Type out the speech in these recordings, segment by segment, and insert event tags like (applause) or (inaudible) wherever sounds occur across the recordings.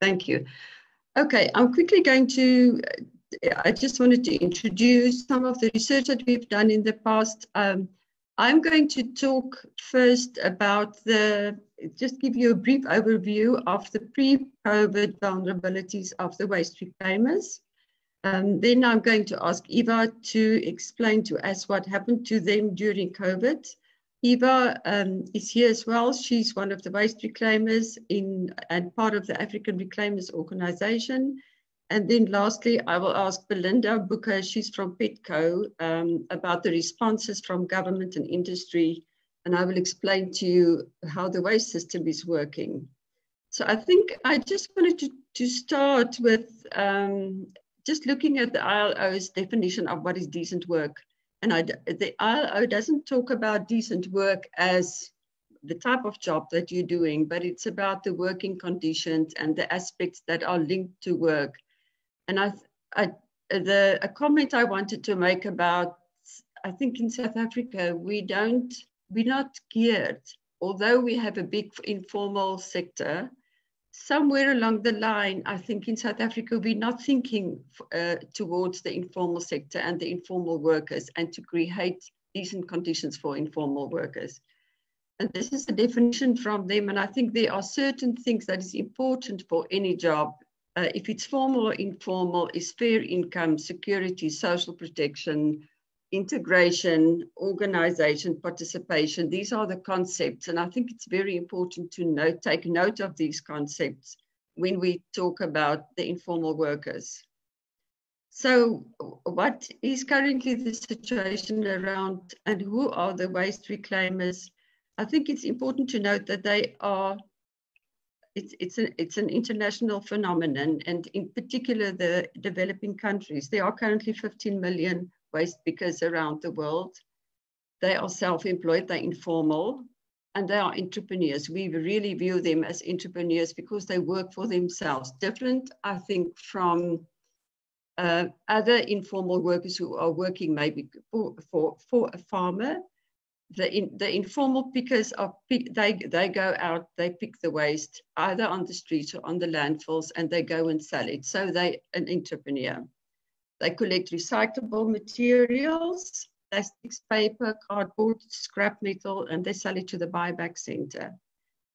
Thank you. Okay, I'm quickly going to, I just wanted to introduce some of the research that we've done in the past. Um, I'm going to talk first about the, just give you a brief overview of the pre-COVID vulnerabilities of the waste reclaimers. Um, then I'm going to ask Eva to explain to us what happened to them during COVID. Eva um, is here as well. She's one of the waste reclaimers in and part of the African Reclaimers Organization. And then lastly, I will ask Belinda Booker, she's from Petco, um, about the responses from government and industry. And I will explain to you how the waste system is working. So I think I just wanted to, to start with um, just looking at the ILO's definition of what is decent work. And I, the ILO doesn't talk about decent work as the type of job that you're doing, but it's about the working conditions and the aspects that are linked to work. And I, I the a comment I wanted to make about, I think in South Africa, we don't, we're not geared, although we have a big informal sector, somewhere along the line, I think in South Africa, we're not thinking uh, towards the informal sector and the informal workers and to create decent conditions for informal workers. And this is the definition from them. And I think there are certain things that is important for any job. Uh, if it's formal or informal, is fair income, security, social protection, integration, organization, participation, these are the concepts. And I think it's very important to note, take note of these concepts when we talk about the informal workers. So what is currently the situation around and who are the waste reclaimers? I think it's important to note that they are, it's, it's, a, it's an international phenomenon and in particular the developing countries. There are currently 15 million waste pickers around the world. They are self-employed, they're informal, and they are entrepreneurs. We really view them as entrepreneurs because they work for themselves. Different, I think, from uh, other informal workers who are working maybe for, for, for a farmer. The, in, the informal pickers are pick, they, they go out, they pick the waste either on the streets or on the landfills and they go and sell it. So they an entrepreneur. They collect recyclable materials, plastics, paper, cardboard, scrap metal, and they sell it to the buyback center.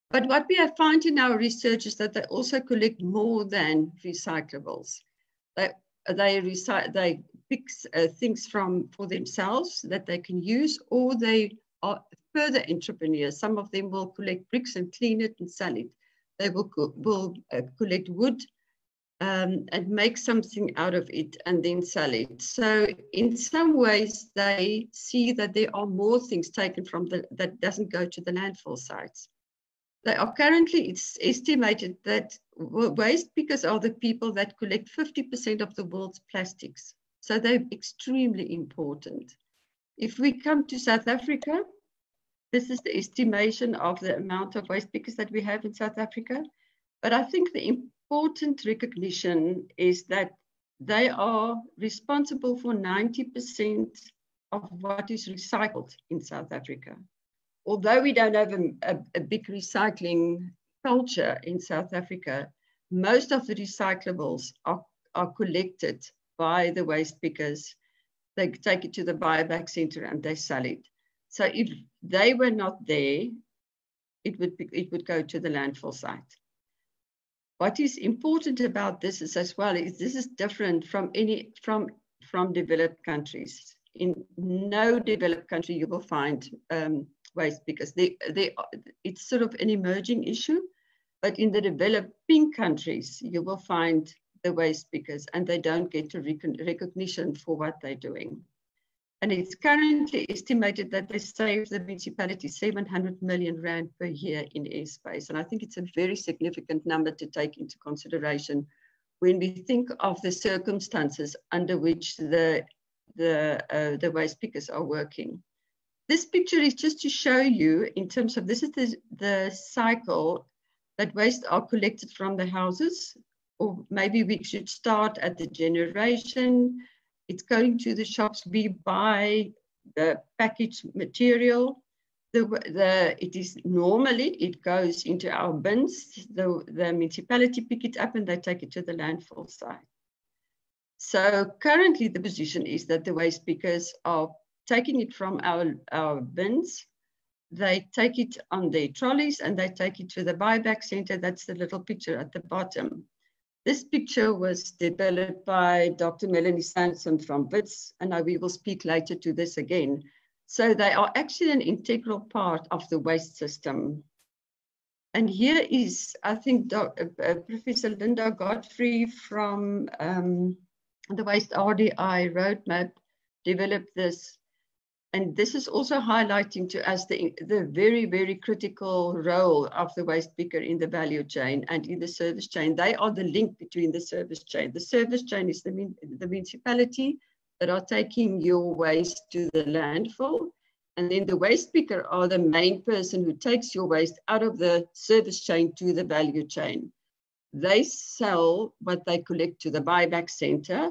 But what we have found in our research is that they also collect more than recyclables. They, they, recy- they pick uh, things from for themselves that they can use, or they are further entrepreneurs. Some of them will collect bricks and clean it and sell it. They will, will uh, collect wood um, and make something out of it and then sell it. So in some ways, they see that there are more things taken from the, that doesn't go to the landfill sites. They are currently, it's estimated that waste pickers are the people that collect 50% of the world's plastics. So they're extremely important. If we come to South Africa, this is the estimation of the amount of waste pickers that we have in South Africa. But I think the important recognition is that they are responsible for 90% of what is recycled in South Africa. Although we don't have a, a, a, big recycling culture in South Africa, most of the recyclables are, are collected by the waste pickers. They take it to the buyback center and they sell it. So if they were not there, it would, be, it would go to the landfill site. What is important about this is as well is this is different from any from from developed countries. In no developed country you will find um, waste because they, they, it's sort of an emerging issue. But in the developing countries, you will find the waste pickers and they don't get recognition for what they're doing. And it's currently estimated that they save the municipality 700 million rand per year in airspace. And I think it's a very significant number to take into consideration when we think of the circumstances under which the, the, uh, the waste pickers are working. This picture is just to show you in terms of, this is the, the cycle that waste are collected from the houses, or maybe we should start at the generation, it's going to the shops. We buy the packaged material. the, the, it is normally, it goes into our bins. The, the municipality pick it up and they take it to the landfill site. So currently the position is that the waste pickers are taking it from our, our bins. They take it on their trolleys and they take it to the buyback center. That's the little picture at the bottom. This picture was developed by Dr. Melanie Samson from WITS, and we will speak later to this again. So they are actually an integral part of the waste system. And here is, I think. Uh, uh, Professor Linda Godfrey from um, the Waste RDI roadmap developed this. And this is also highlighting to us the, the very, very critical role of the waste picker in the value chain and in the service chain. They are the link between the service chain. The service chain is the, the municipality that are taking your waste to the landfill. And then the waste picker are the main person who takes your waste out of the service chain to the value chain. They sell what they collect to the buyback center.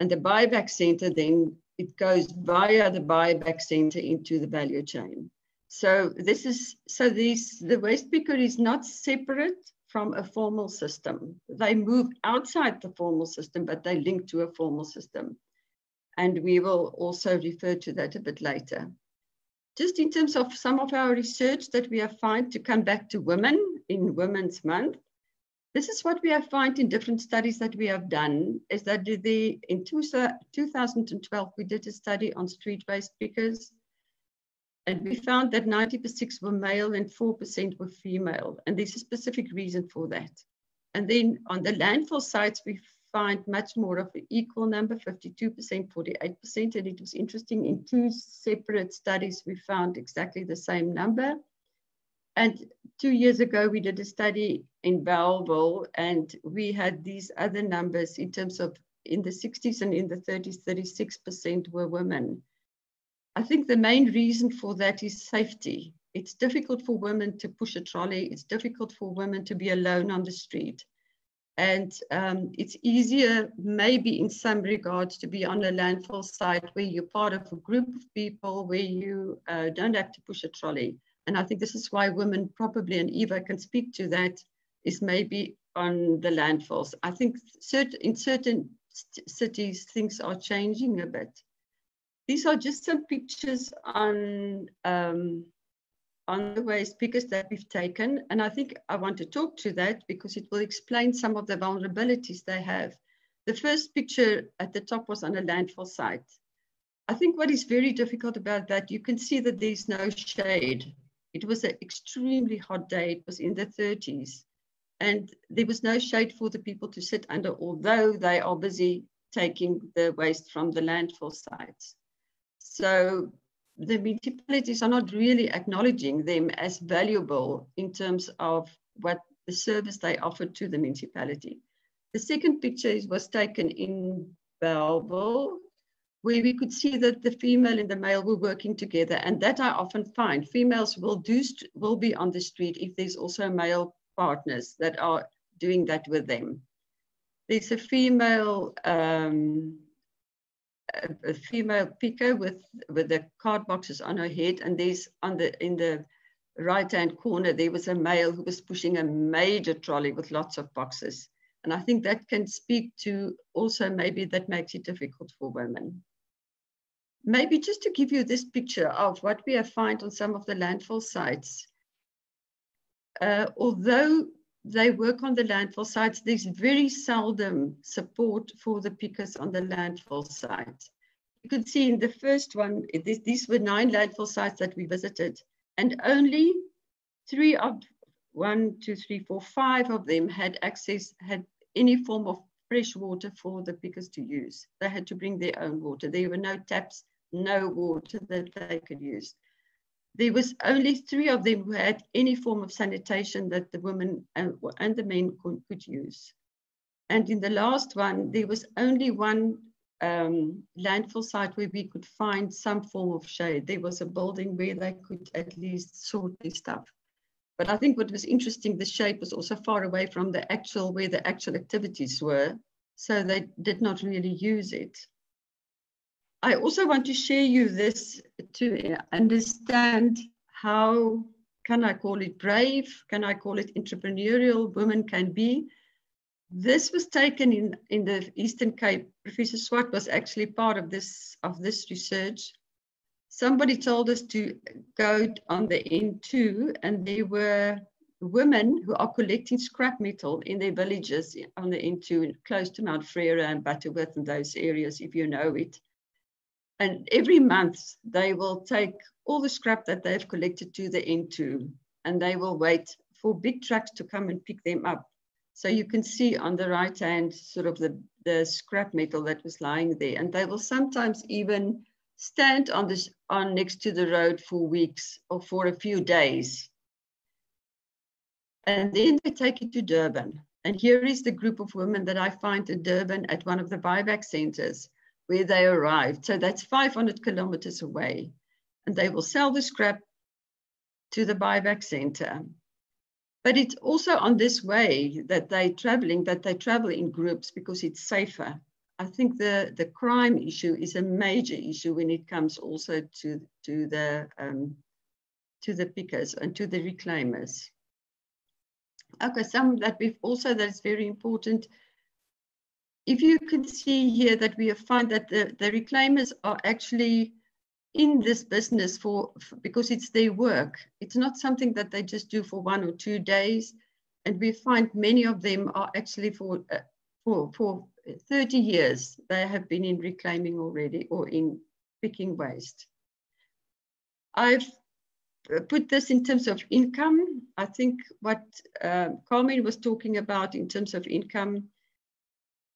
And the buyback center then it goes via the buyback center into the value chain. So this is so these the waste picker is not separate from a formal system. They move outside the formal system, but they link to a formal system. And we will also refer to that a bit later. Just in terms of some of our research that we have found to come back to women in Women's Month, this is what we have found in different studies that we have done, is that the, in two, 2012, we did a study on street waste pickers, and we found that 90% were male and 4% were female, and there's a specific reason for that. And then on the landfill sites, we find much more of an equal number, 52%, 48%. And it was interesting, in two separate studies, we found exactly the same number. And two years ago, we did a study in Bellville, and we had these other numbers in terms of in the 60s and in the 30s, 36% were women. I think the main reason for that is safety. It's difficult for women to push a trolley. It's difficult for women to be alone on the street. And um, it's easier, maybe in some regards, to be on a landfill site where you're part of a group of people where you uh, don't have to push a trolley. And I think this is why women probably, and Eva can speak to that, is maybe on the landfills. I think in certain cities, things are changing a bit. These are just some pictures on um, on the waste pickers that we've taken. And I think I want to talk to that because it will explain some of the vulnerabilities they have. The first picture at the top was on a landfill site. I think what is very difficult about that, you can see that there's no shade. It was an extremely hot day. It was in the 30s. And there was no shade for the people to sit under, although they are busy taking the waste from the landfill sites. So the municipalities are not really acknowledging them as valuable in terms of what the service they offer to the municipality. The second picture was taken in Bellville, where we could see that the female and the male were working together. And that I often find females will do will be on the street if there's also male partners that are doing that with them. There's a female um, a, female picker with with the card boxes on her head, and there's on the in the right hand corner there was a male who was pushing a major trolley with lots of boxes. And I think that can speak to also maybe that makes it difficult for women. Maybe just to give you this picture of what we have found on some of the landfill sites. Uh, although they work on the landfill sites. There's very seldom support for the pickers on the landfill site. You could see in the first one, it, these were nine landfill sites that we visited, and only three of one, two, three, four, five of them had access, had any form of fresh water for the pickers to use. They had to bring their own water. There were no taps, no water that they could use there was only three of them who had any form of sanitation that the women and, and the men could, could, use. And in the last one, there was only one um, landfill site where we could find some form of shade. There was a building where they could at least sort their stuff. But I think what was interesting, the shape was also far away from the actual, where the actual activities were. So they did not really use it. I also want to share you this to understand how can I call it brave? Can I call it entrepreneurial women can be? This was taken in, in the Eastern Cape. Professor Swart was actually part of this, of this research. Somebody told us to go on the N2 and there were women who are collecting scrap metal in their villages on the N2 close to Mount Frere and Butterworth and those areas, if you know it. And every month they will take all the scrap that they've collected to the N2 and they will wait for big trucks to come and pick them up. So you can see on the right hand sort of the, the scrap metal that was lying there. And they will sometimes even stand on this on next to the road for weeks or for a few days. And then they take it to Durban. And here is the group of women that I find in Durban at one of the buyback centers where they arrived. So that's 500 kilometers away. And they will sell the scrap to the buyback center. But it's also on this way that they're traveling, that they travel in groups because it's safer. I think the, the crime issue is a major issue when it comes also to, to, the, um, to the pickers and to the reclaimers. Okay, some that we've also, that's very important, if you can see here that we have found that the, the reclaimers are actually in this business for, for, because it's their work. It's not something that they just do for one or two days. And we find many of them are actually for, uh, for, for 30 years, they have been in reclaiming already or in picking waste. I've put this in terms of income. I think what uh, Carmen was talking about in terms of income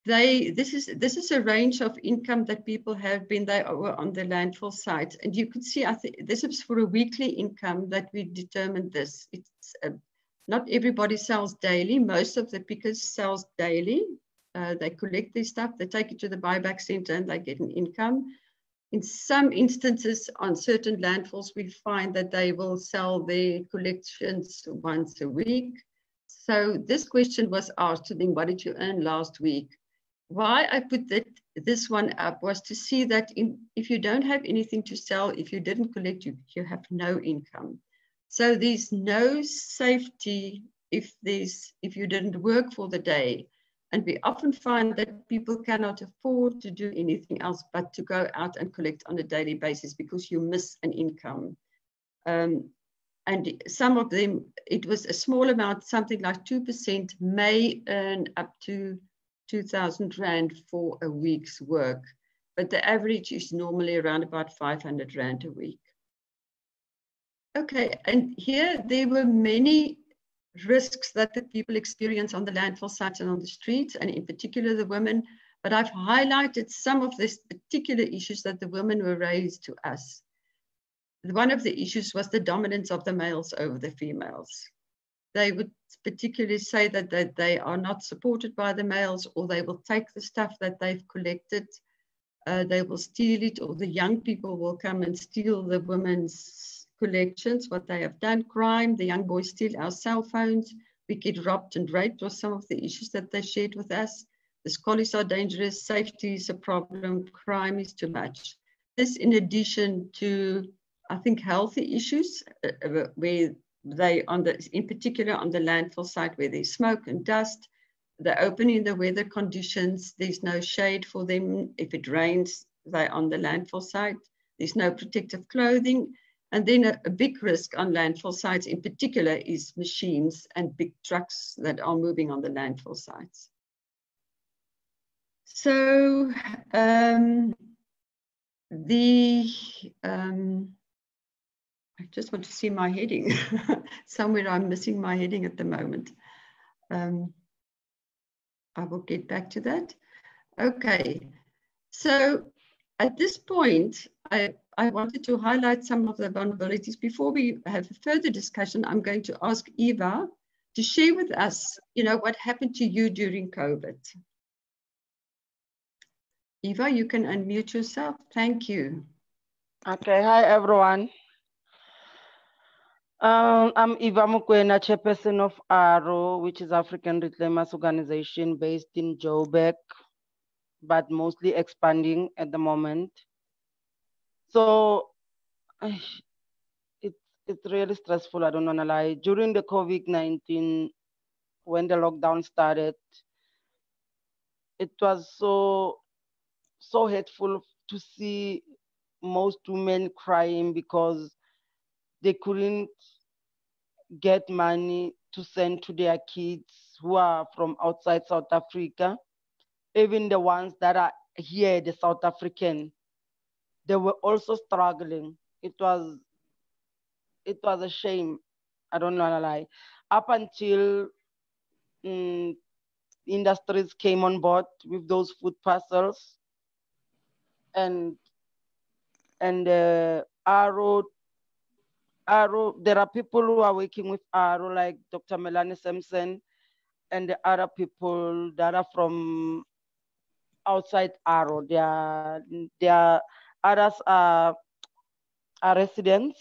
they this is this is a range of income that people have been they were on the landfill site. And you could see i think this is for a weekly income that we determined this. It's uh, not everybody sells daily. Most of the pickers sells daily. Uh, they collect their stuff they take it to the buyback center and they get an income. In some instances on certain landfills we find that they will sell their collections once a week. So this question was asked to them what did you earn last week why I put that this one up was to see that in, if you don't have anything to sell, if you didn't collect, you, you have no income. So there's no safety if there's if you didn't work for the day. And we often find that people cannot afford to do anything else but to go out and collect on a daily basis because you miss an income. Um, and some of them, it was a small amount, something like 2% may earn up to 2,000 Rand for a week's work, but the average is normally around about 500 Rand a week. Okay, and here there were many risks that the people experience on the landfill sites and on the streets, and in particular the women, but I've highlighted some of these particular issues that the women were raised to us. One of the issues was the dominance of the males over the females they would particularly say that, that they are not supported by the males or they will take the stuff that they've collected. Uh, they will steal it or the young people will come and steal the women's collections, what they have done, crime, the young boys steal our cell phones, we get robbed and raped was some of the issues that they shared with us. The scholars are dangerous, safety is a problem, crime is too much. This in addition to, I think, healthy issues uh, uh where they on the in particular on the landfill site where there's smoke and dust. They're open in the weather conditions. There's no shade for them. If it rains they're on the landfill site. There's no protective clothing. And then a, a, big risk on landfill sites in particular is machines and big trucks that are moving on the landfill sites. So um, the um, I just want to see my heading. (laughs) Somewhere I'm missing my heading at the moment. Um, I will get back to that. Okay, so at this point, I, I wanted to highlight some of the vulnerabilities. Before we have a further discussion, I'm going to ask Eva to share with us, you know, what happened to you during COVID. Eva, you can unmute yourself. Thank you. Okay, hi everyone. Um, I'm Eva Mukwena, chairperson of ARO, which is African Reclaimers Organization based in Joburg, but mostly expanding at the moment. So it's it's really stressful. I don't want to lie. During the COVID 19, when the lockdown started, it was so, so hateful to see most women crying because they couldn't get money to send to their kids who are from outside South Africa. Even the ones that are here, the South African, they were also struggling. It was it was a shame. I don't know lie. Up until um, industries came on board with those food parcels, and and uh, ARO, there are people who are working with ARO, like Dr. Melanie Simpson, and the other people that are from outside ARO. They are, they are others are, are residents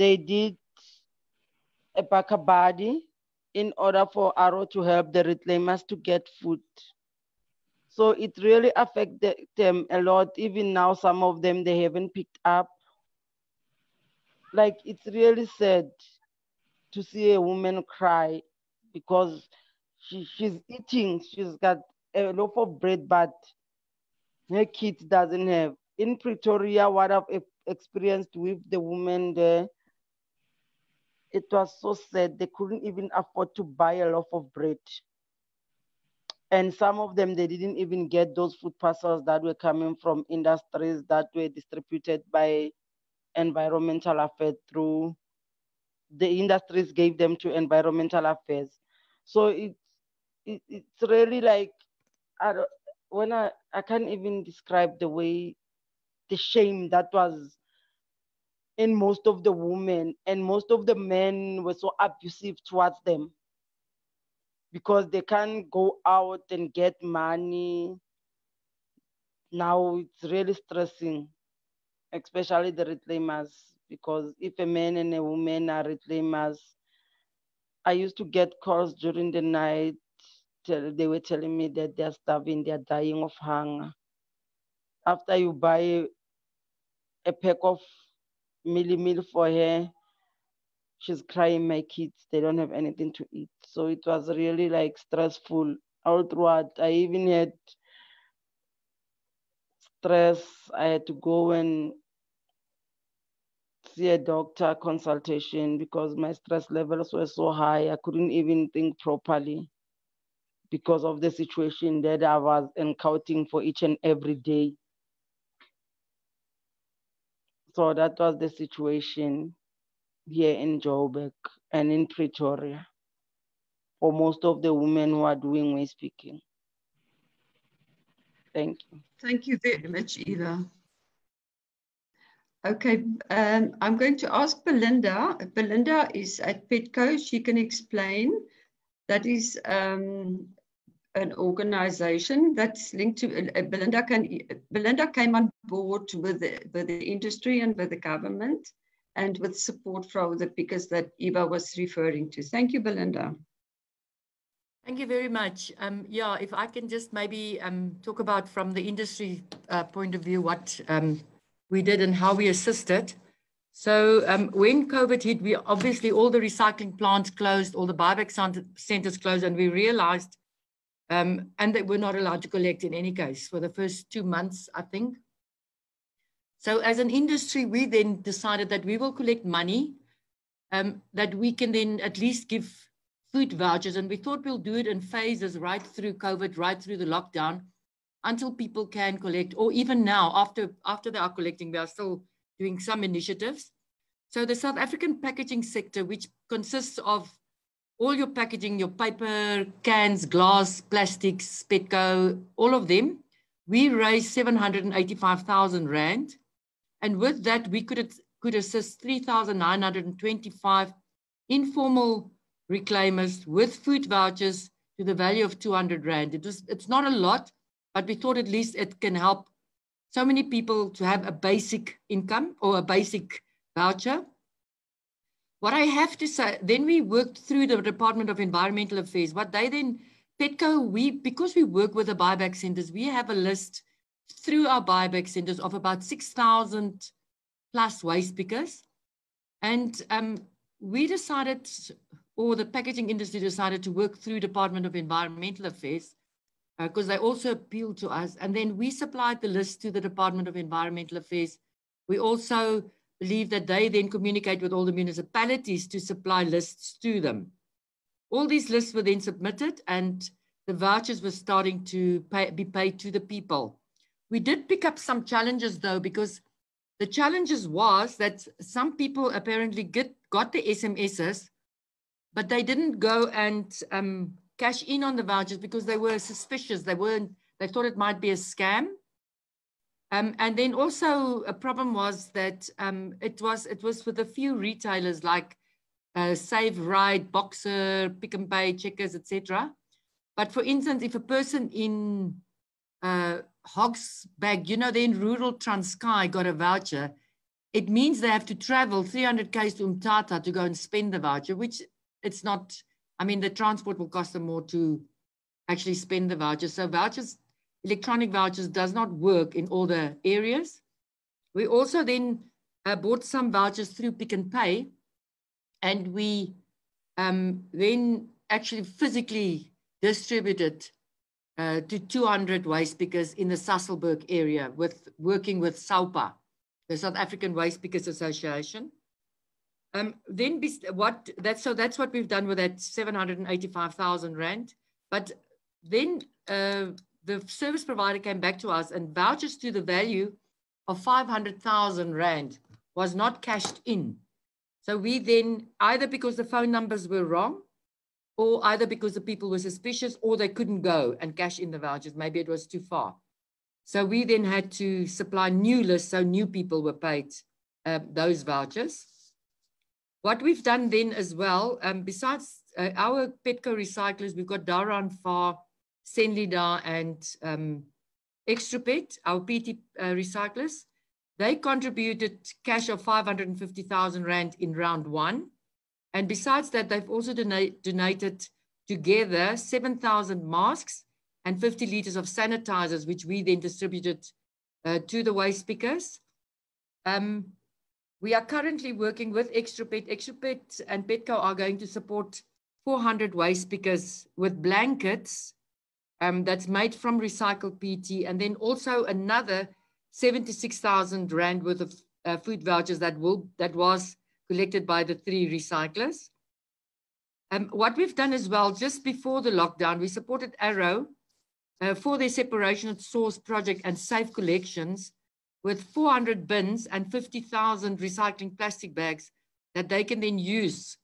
they did a BackaBuddy in order for ARO to help the reclaimers to get food. So it really affected them a lot. Even now, some of them, they haven't picked up. Like, it's really sad to see a woman cry because she, she's eating, she's got a loaf of bread, but her kid doesn't have. In Pretoria, what I've experienced with the woman there, it was so sad they couldn't even afford to buy a loaf of bread. And some of them, they didn't even get those food parcels that were coming from industries that were distributed by environmental affairs through the industries gave them to environmental affairs. So it's, it, it's really like, I don't, when I, I can't even describe the way, the shame that was in most of the women and most of the men were so abusive towards them. Because they can't go out and get money. Now it's really stressing especially the reclaimers because if a man and a woman are reclaimers i used to get calls during the night they were telling me that they're starving they're dying of hunger after you buy a pack of mielie meal for her. She's crying, my kids, they don't have anything to eat. So it was really like stressful all throughout. I even had stress. I had to go and see a doctor consultation because my stress levels were so high. I couldn't even think properly because of the situation that I was encountering for each and every day. So that was the situation here in Joburg and in Pretoria for most of the women who are doing waste picking. Thank you. Thank you very much, Eva. Okay, um, I'm going to ask Belinda. Belinda is at Petco. She can explain. That is um, an organization that's linked to uh, Belinda. Can, Belinda came on board with the, with the industry and with the government and with support from the pickers that Eva was referring to. Thank you, Belinda. Thank you very much. Um, yeah, if I can just maybe um, talk about from the industry uh, point of view what um, we did and how we assisted. So um, when COVID hit, we obviously all the recycling plants closed, all the buyback centers closed, and we realized um, and they were not allowed to collect in any case for the first two months, I think. So as an industry, we then decided that we will collect money um, that we can then at least give food vouchers. And we thought we'll do it in phases right through COVID, right through the lockdown, until people can collect, or even now, after, after they are collecting, we are still doing some initiatives. So the South African packaging sector, which consists of all your packaging, your paper, cans, glass, plastics, Petco, all of them, we raised 785,000 Rand. And with that, we could, could assist 3,925 informal reclaimers with food vouchers to the value of 200 Rand. It was, it's not a lot, but we thought at least it can help so many people to have a basic income or a basic voucher. What I have to say, then we worked through the Department of Environmental Affairs. What they then, Petco, we, because we work with the buyback centers, we have a list through our buyback centers of about 6,000 plus waste pickers. And um, we decided, or the packaging industry decided to work through Department of Environmental Affairs because uh, they also appealed to us. And then we supplied the list to the Department of Environmental Affairs. We also believe that they then communicate with all the municipalities to supply lists to them. All these lists were then submitted and the vouchers were starting to pay, be paid to the people. We did pick up some challenges though, because the challenges was that some people apparently get, got the SMSs, but they didn't go and um, cash in on the vouchers because they were suspicious. They weren't, they thought it might be a scam. Um, and then also a problem was that um, it was it was with a few retailers like uh, Save Right, Boxer, Pick n Pay, Checkers, etc. But for instance, if a person in uh, you know, then rural Transkei got a voucher, it means they have to travel 300 k's to Umtata to go and spend the voucher, which it's not. I mean, the transport will cost them more to actually spend the vouchers. So vouchers electronic vouchers does not work in all the areas. We also then uh, bought some vouchers through Pick n Pay, and we um, then actually physically distributed uh, to 200 waste pickers in the Sasolburg area with working with SAWPA, the South African Waste Pickers Association. Um, then what that's so that's what we've done with that 785,000 rand. But then uh, the service provider came back to us and vouchers to the value of 500,000 Rand was not cashed in. So we then, either because the phone numbers were wrong, or either because the people were suspicious, or they couldn't go and cash in the vouchers. Maybe it was too far. So we then had to supply new lists so new people were paid uh, those vouchers. What we've done then as well, um, besides uh, our Petco recyclers, we've got Daran Far Senlida and um, Extrupet, our PT uh, recyclers, they contributed cash of 550,000 Rand in round one. And besides that, they've also donate, donated together 7,000 masks and 50 liters of sanitizers, which we then distributed uh, to the waste pickers. Um, we are currently working with Extrupet. Extrupet and Petco are going to support 400 waste pickers with blankets um, that's made from recycled PET, and then also another 76,000 Rand worth of uh, food vouchers that, will, that was collected by the three recyclers. Um, what we've done as well, just before the lockdown, we supported ARO uh, for their separation at source project and safe collections with 400 bins and 50,000 recycling plastic bags that they can then use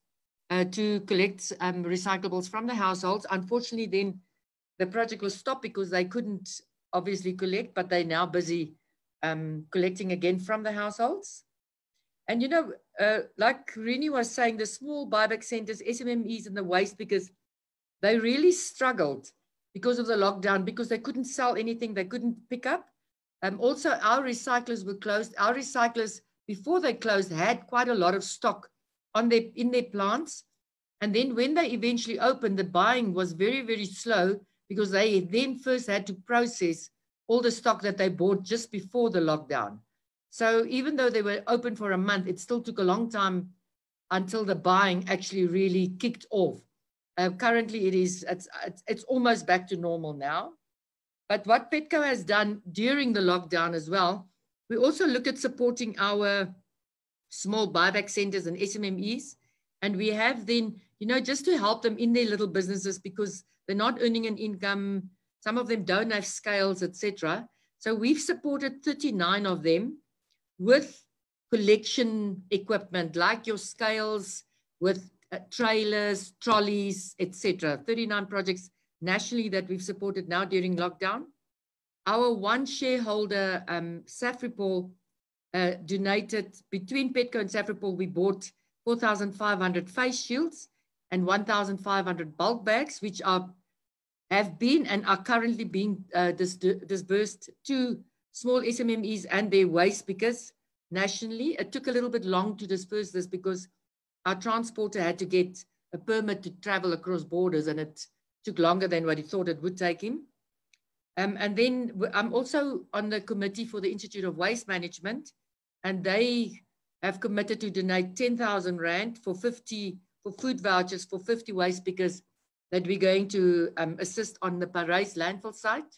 uh, to collect um, recyclables from the households. Unfortunately, then the project was stopped because they couldn't obviously collect, but they're now busy um, collecting again from the households. And you know, uh, like Rinie was saying, the small buyback centers, SMMEs and the waste, because they really struggled because of the lockdown, because they couldn't sell anything, they couldn't pick up. Um, also, our recyclers were closed. Our recyclers, before they closed, had quite a lot of stock on their in their plants. And then when they eventually opened, the buying was very, very slow because they then first had to process all the stock that they bought just before the lockdown. So even though they were open for a month, it still took a long time until the buying actually really kicked off. Uh, currently, it is it's, it's, it's almost back to normal now. But what Petco has done during the lockdown as well, we also look at supporting our small buyback centers and SMMEs. And we have then, you know, just to help them in their little businesses because they're not earning an income. Some of them don't have scales, etc. So we've supported 39 of them with collection equipment like your scales, with uh, trailers, trolleys, etc. 39 projects nationally that we've supported now during lockdown. Our one shareholder, um, Safripol, uh, donated between Petco and Safripol, we bought 4,500 face shields and 1,500 bulk bags, which are have been and are currently being uh, dis disbursed to small SMMEs and their waste because nationally it took a little bit long to disperse this because our transporter had to get a permit to travel across borders and it took longer than what he thought it would take him. Um, and then I'm also on the committee for the Institute of Waste Management and they have committed to donate 10,000 Rand for 50 for food vouchers for 50 waste pickers that we're going to um, assist on the Paris landfill site.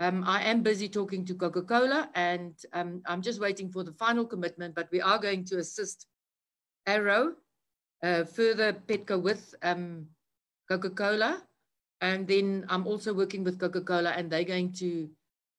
Um, I am busy talking to Coca-Cola and um, I'm just waiting for the final commitment, but we are going to assist ARO, uh, further Petco with um, Coca-Cola. And then I'm also working with Coca-Cola and they're going to,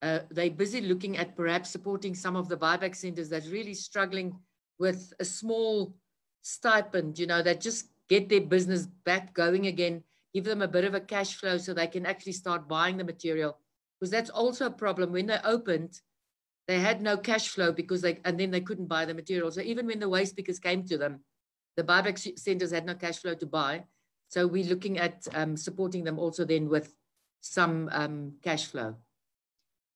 uh, they're busy looking at perhaps supporting some of the buyback centers that's really struggling with a small stipend, you know, that just get their business back going again, give them a bit of a cash flow so they can actually start buying the material because that's also a problem. When they opened, they had no cash flow because they, and then they couldn't buy the material. So even when the waste pickers came to them, the buyback centers had no cash flow to buy. So we're looking at um, supporting them also then with some um, cash flow.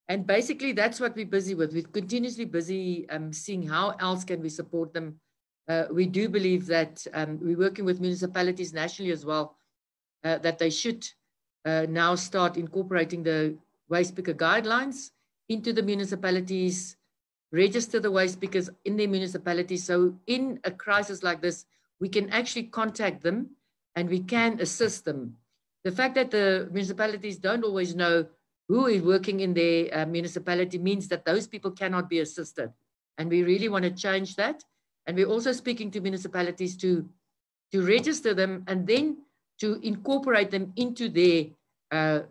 And basically that's what we're busy with. We're continuously busy um, seeing how else can we support them. Uh, we do believe that um, we're working with municipalities nationally as well, uh, that they should uh, now start incorporating the waste picker guidelines into the municipalities, register the waste pickers in their municipalities. So in a crisis like this, we can actually contact them and we can assist them. The fact that the municipalities don't always know who is working in their uh, municipality means that those people cannot be assisted. And we really want to change that. And we're also speaking to municipalities to, to register them and then to incorporate them into their uh,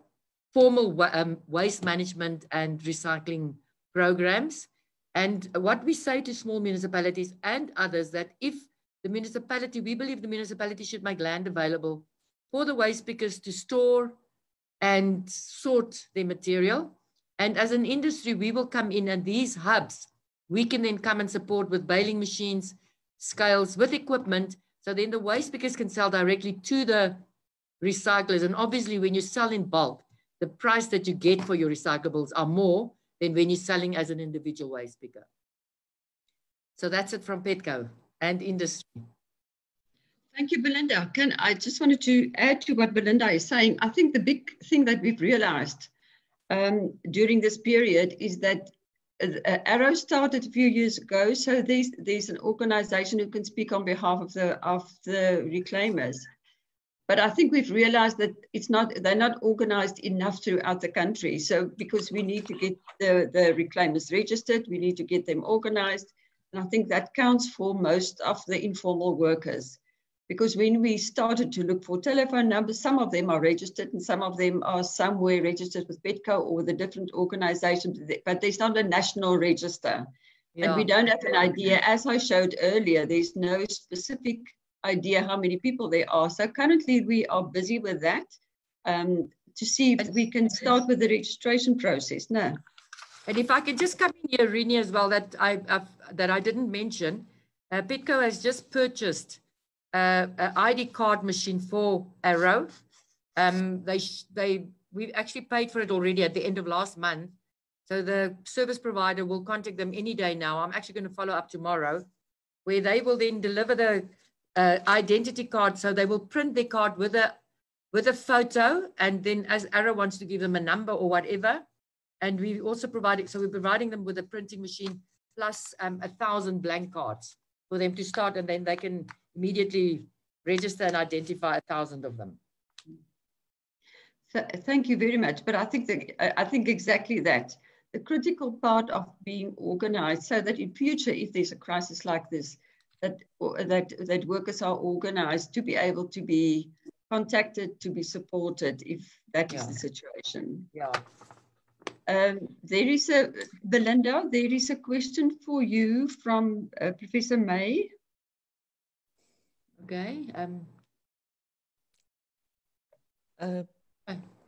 formal um, waste management and recycling programs. And what we say to small municipalities and others that if the municipality, we believe the municipality should make land available for the waste pickers to store and sort their material. And as an industry, we will come in and these hubs, we can then come and support with baling machines, scales, with equipment. So then the waste pickers can sell directly to the recyclers. And obviously when you sell in bulk, the price that you get for your recyclables are more than when you're selling as an individual waste picker. So that's it from Petco and industry. Thank you, Belinda. Can I just wanted to add to what Belinda is saying? I think the big thing that we've realized um, during this period is that uh, ARO started a few years ago. So there's there's an organization who can speak on behalf of the of the reclaimers. But I think we've realized that it's not they're not organized enough throughout the country. So because we need to get the, the reclaimers registered, we need to get them organized. And I think that counts for most of the informal workers. Because when we started to look for telephone numbers, some of them are registered and some of them are somewhere registered with Petco or with a different organization, but there's not a national register. Yeah. And we don't have an idea. As I showed earlier, there's no specific idea how many people there are. So currently we are busy with that um, to see if we can start with the registration process. No. And if I can just come in here, Rinie, as well, that I I've, that I didn't mention, uh, Petco has just purchased uh, an ID card machine for ARO. Um, they they we actually paid for it already at the end of last month. So the service provider will contact them any day now. I'm actually going to follow up tomorrow, where they will then deliver the uh, identity card. So they will print their card with a with a photo, and then as ARO wants to give them a number or whatever, and we also providing so we're providing them with a printing machine plus um, a thousand blank cards for them to start, and then they can immediately register and identify a thousand of them. So, thank you very much. But I think that I think exactly that the critical part of being organized so that in future, if there's a crisis like this, that that that workers are organized to be able to be contacted to be supported if that is yeah. the situation yeah um, there is a belinda there is a question for you from uh, professor may okay um uh,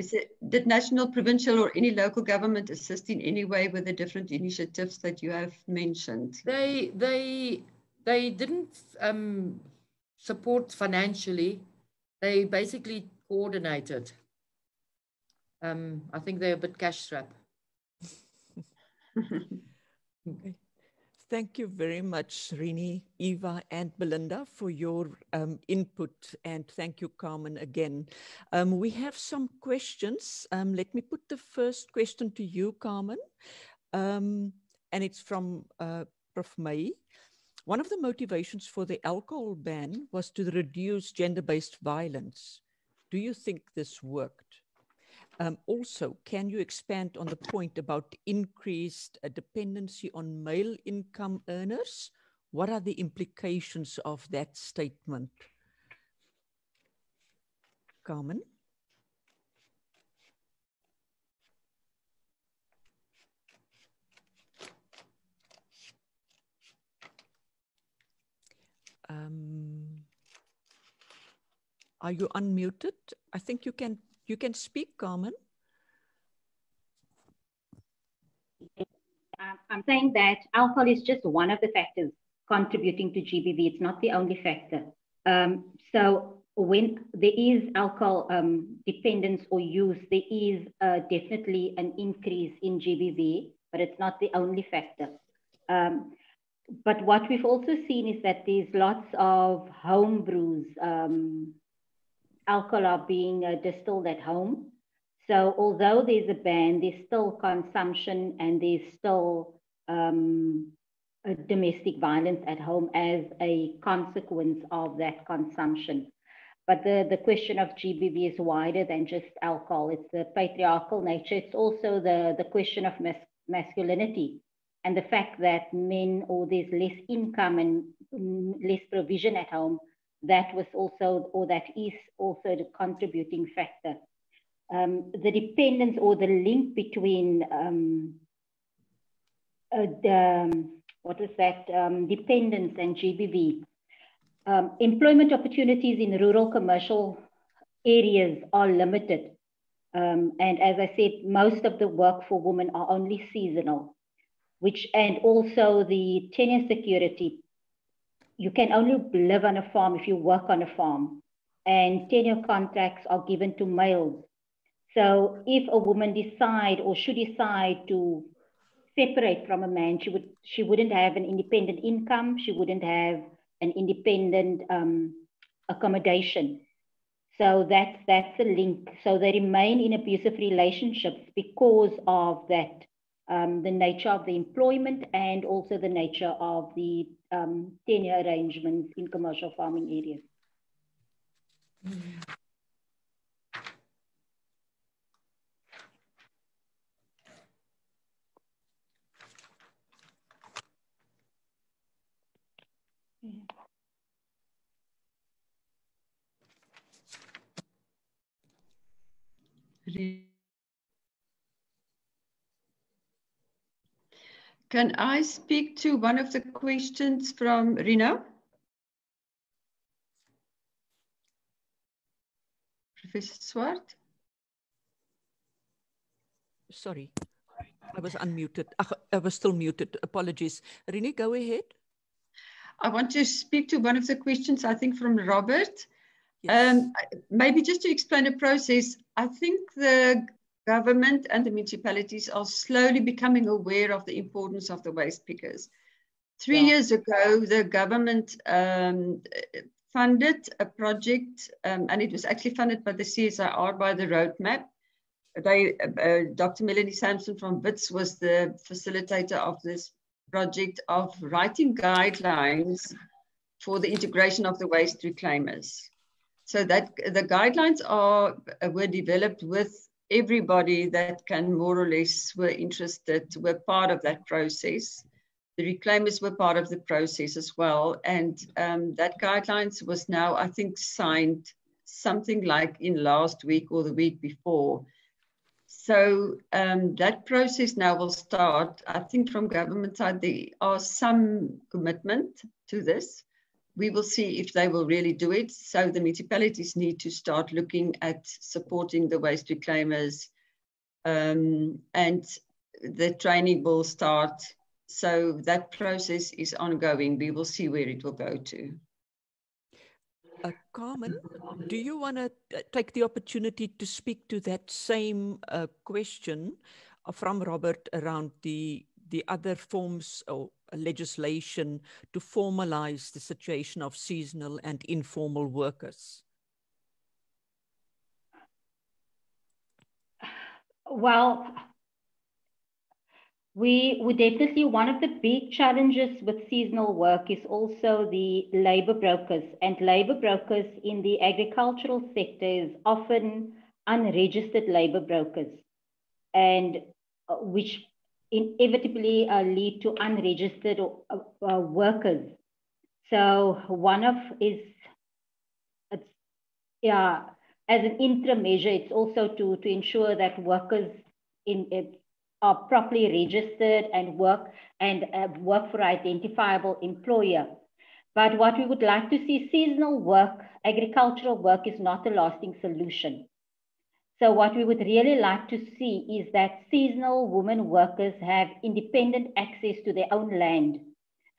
is it, did national, provincial, or any local government assist in any way with the different initiatives that you have mentioned? They, they they didn't um, support financially. They basically coordinated. Um, I think they're a bit cash strapped. Okay. Thank you very much, Rinie, Eva, and Belinda for your um, input. And thank you, Carmen, again. Um, we have some questions. Um, let me put the first question to you, Carmen. Um, and it's from uh, Prof. May. one of the motivations for the alcohol ban was to reduce gender based violence. Do you think this worked? Um, also, can you expand on the point about increased uh, dependency on male income earners? What are the implications of that statement? Carmen? Um, are you unmuted? I think you can you can speak, Carmen. Um, I'm saying that alcohol is just one of the factors contributing to GBV. It's not the only factor. Um, so when there is alcohol um, dependence or use, there is uh, definitely an increase in GBV, but it's not the only factor. Um, but what we've also seen is that there's lots of home brews. Um, alcohol are being uh, distilled at home. So although there's a ban, there's still consumption and there's still um, domestic violence at home as a consequence of that consumption. But the, the question of GBV is wider than just alcohol. It's the patriarchal nature. It's also the, the question of mas masculinity and the fact that men or there's less income and less provision at home, that was also, or that is also the contributing factor. Um, the dependence or the link between um, uh, the, um, that, um, dependence and GBV. Um, employment opportunities in rural commercial areas are limited. Um, and as I said, most of the work for women are only seasonal which and also the tenure security. You can only live on a farm if you work on a farm, and tenure contracts are given to males. So if a woman decide or should decide to separate from a man, she would she wouldn't have an independent income. She wouldn't have an independent um, accommodation. So that's that's a link. So they remain in abusive relationships because of that um, the nature of the employment and also the nature of the um, tenure arrangements in commercial farming areas. Yeah. Can I speak to one of the questions from Rina? Professor Swart? Sorry, I was unmuted. I was still muted. Apologies. Rinie, go ahead. I want to speak to one of the questions, I think, from Robert. Yes. Um, maybe just to explain the process, I think the government and the municipalities are slowly becoming aware of the importance of the waste pickers. Three yeah. years ago, the government um, funded a project, um, and it was actually funded by the CSIR by the roadmap. They, uh, Dr. Melanie Samson from WITS was the facilitator of this project of writing guidelines for the integration of the waste reclaimers. So that the guidelines are were developed with everybody that can more or less were interested were part of that process. The reclaimers were part of the process as well. And um, that guidelines was now, I think, signed something like in last week or the week before. So um, that process now will start. I think from government side, there are some commitment to this we will see if they will really do it. So the municipalities need to start looking at supporting the waste reclaimers um, and the training will start. So that process is ongoing. We will see where it will go to. Uh, Carmen, do you want to uh, take the opportunity to speak to that same uh, question from Robert around the the other forms or legislation to formalize the situation of seasonal and informal workers? Well, We would definitely, one of the big challenges with seasonal work is also the labor brokers. And labor brokers in the agricultural sector is often unregistered labor brokers, and uh, which inevitably uh, lead to unregistered uh, uh, workers. So one of is, yeah, as an interim measure, it's also to, to ensure that workers in it are properly registered and work and uh, work for identifiable employer. But what we would like to see seasonal work, agricultural work is not a lasting solution. So what we would really like to see is that seasonal women workers have independent access to their own land.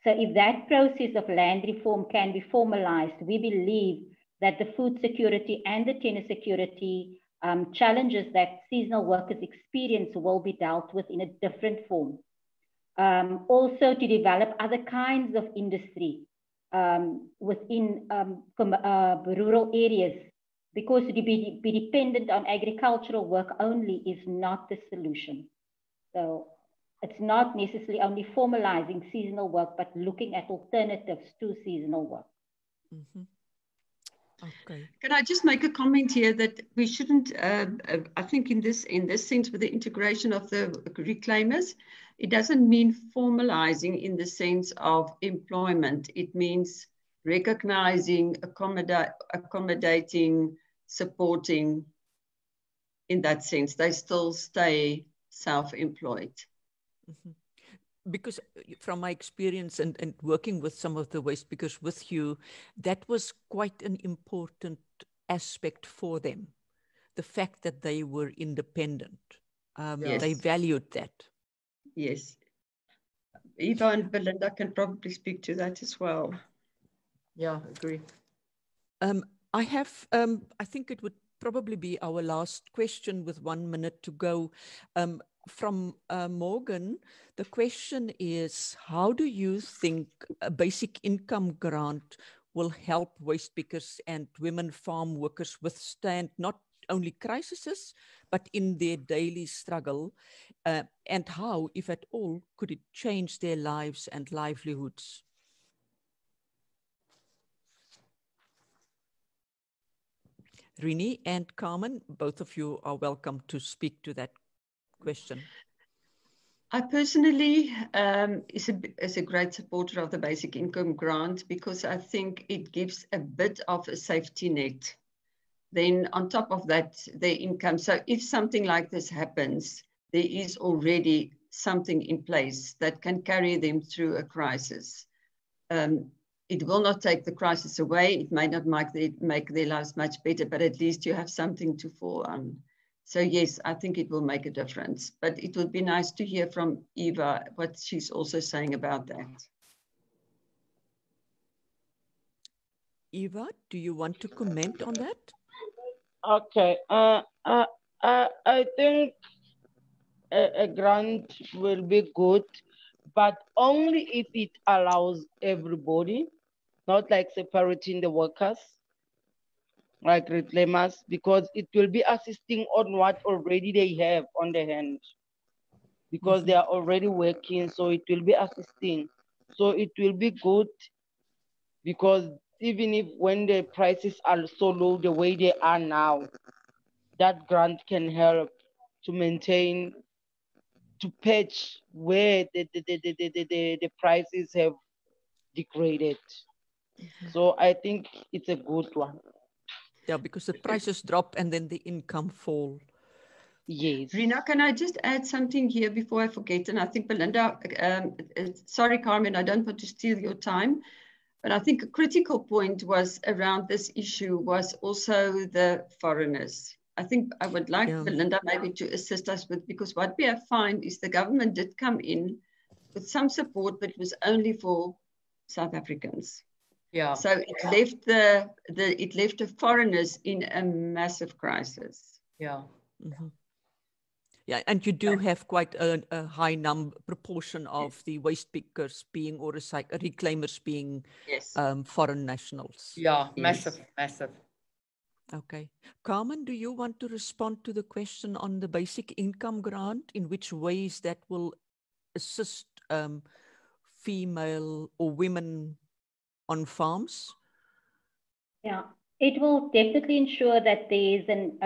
So if that process of land reform can be formalized, we believe that the food security and the tenure security um, challenges that seasonal workers experience will be dealt with in a different form. Um, also to develop other kinds of industry um, within um, uh, rural areas because to be, be dependent on agricultural work only is not the solution. So it's not necessarily only formalizing seasonal work, but looking at alternatives to seasonal work. Mm -hmm. Okay. Can I just make a comment here that we shouldn't, uh, uh, I think in this, in this sense, with the integration of the reclaimers, it doesn't mean formalizing in the sense of employment. It means recognizing, accommodate, accommodating, supporting in that sense. They still stay self-employed. Mm -hmm because uh, from my experience and, and working with some of the waste pickers with you, that was quite an important aspect for them. The fact that they were independent. Um, yes. They valued that. Yes. Eva and Belinda can probably speak to that as well. Yeah, agree. Um, I have, um, I think it would probably be our last question with one minute to go. Um, from uh, Morgan, the question is how do you think a basic income grant will help waste pickers and women farm workers withstand not only crises, but in their daily struggle? Uh, and how, if at all, could it change their lives and livelihoods? Rinie and Carmen, both of you are welcome to speak to that question? I personally um, is, a, is a great supporter of the basic income grant because I think it gives a bit of a safety net. Then on top of that, their income. So if something like this happens, there is already something in place that can carry them through a crisis. Um, it will not take the crisis away. It may not make, the, make their lives much better, but at least you have something to fall on. So yes, I think it will make a difference. But it would be nice to hear from Eva what she's also saying about that. Eva, do you want to comment on that? Okay. Uh, uh, uh, I think a, a grant will be good, but only if it allows everybody, not like separating the workers like reclaimers because it will be assisting on what already they have on the hand because they are already working so it will be assisting so it will be good because even if when the prices are so low the way they are now that grant can help to maintain to patch where the, the, the, the, the, the, the prices have degraded. So i think it's a good one yeah, because the prices drop and then the income fall. Yes. Rina, can I just add something here before I forget? And I think Belinda, um, sorry, Carmen, I don't want to steal your time, but I think a critical point was around this issue was also the foreigners. I think I would like yeah. Belinda maybe to assist us with, because what we have found is the government did come in with some support, but it was only for South Africans. Yeah. So it left the, the it left the foreigners in a massive crisis. Yeah. Mm-hmm. Yeah, and you do have quite a, a high number proportion of yes. the waste pickers being or recyc- reclaimers being yes. um, foreign nationals. Yeah, massive, yes. massive. Okay. Carmen, do you want to respond to the question on the basic income grant? In which ways that will assist um, female or women on farms? Yeah, it will definitely ensure that there is an,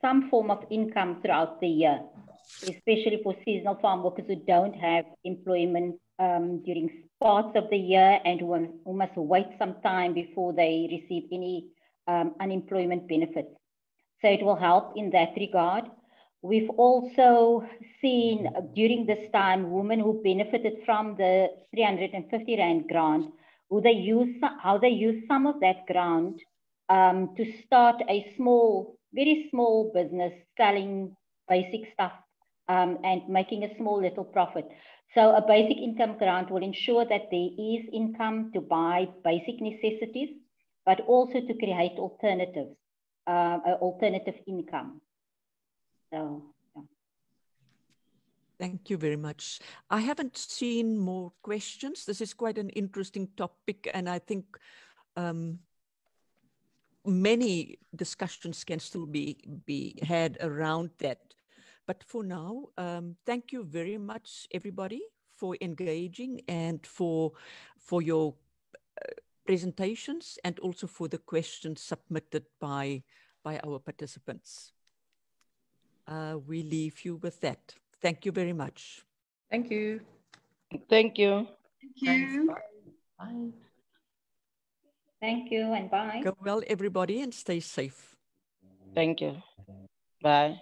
some form of income throughout the year, especially for seasonal farm workers who don't have employment um, during parts of the year and who, who, must wait some time before they receive any um, unemployment benefits. So it will help in that regard. We've also seen during this time women who benefited from the 350 Rand grant, who they use, how they use some of that grant um, to start a small, very small business selling basic stuff um, and making a small little profit. So a basic income grant will ensure that there is income to buy basic necessities, but also to create alternatives, uh, alternative income. So. Thank you very much. I haven't seen more questions. This is quite an interesting topic, and I think um, many discussions can still be, be had around that. But for now, um, thank you very much, everybody, for engaging and for, for your uh, presentations and also for the questions submitted by, by our participants. Uh, we leave you with that. Thank you very much. Thank you. Thank you. Thank you. Bye. Bye. Thank you and bye. Go well, everybody, and stay safe. Thank you. Bye.